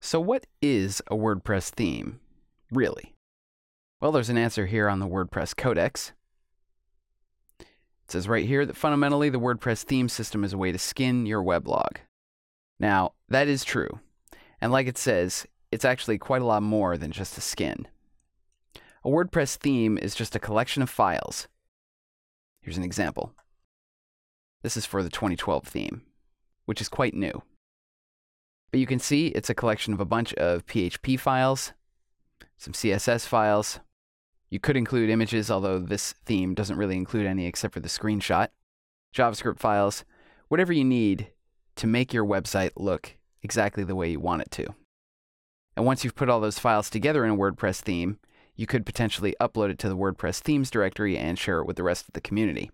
So, what is a WordPress theme, really? Well, there's an answer here on the WordPress Codex. It says right here that fundamentally the WordPress theme system is a way to skin your weblog. Now, that is true. And like it says, it's actually quite a lot more than just a skin. A WordPress theme is just a collection of files. Here's an example. This is for the 2012 theme, which is quite new. But you can see it's a collection of a bunch of PHP files, some CSS files. You could include images, although this theme doesn't really include any except for the screenshot, JavaScript files, whatever you need to make your website look exactly the way you want it to. And once you've put all those files together in a WordPress theme, you could potentially upload it to the WordPress themes directory and share it with the rest of the community.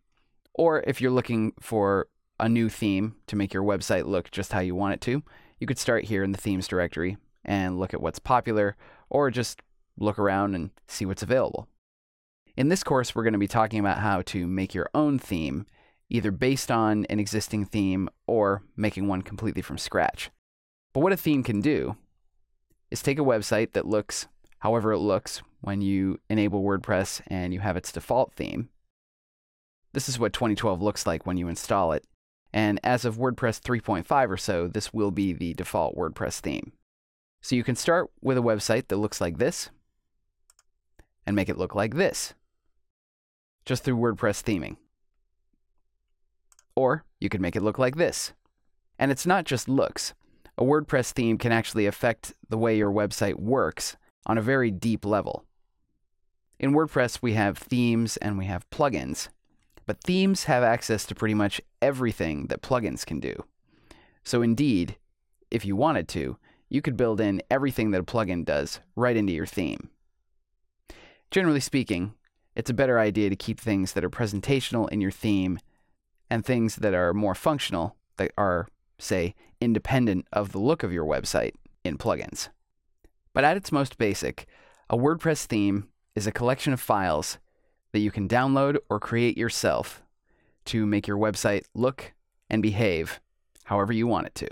Or if you're looking for a new theme to make your website look just how you want it to, you could start here in the themes directory and look at what's popular, or just look around and see what's available. In this course, we're going to be talking about how to make your own theme, either based on an existing theme or making one completely from scratch. But what a theme can do is take a website that looks however it looks when you enable WordPress and you have its default theme. This is what 2012 looks like when you install it. And as of WordPress 3.5 or so, this will be the default WordPress theme. So you can start with a website that looks like this and make it look like this, just through WordPress theming. Or you could make it look like this. And it's not just looks. A WordPress theme can actually affect the way your website works on a very deep level. In WordPress, we have themes and we have plugins. But themes have access to pretty much everything that plugins can do. So, indeed, if you wanted to, you could build in everything that a plugin does right into your theme. Generally speaking, it's a better idea to keep things that are presentational in your theme and things that are more functional, that are, say, independent of the look of your website in plugins. But at its most basic, a WordPress theme is a collection of files that you can download or create yourself to make your website look and behave however you want it to.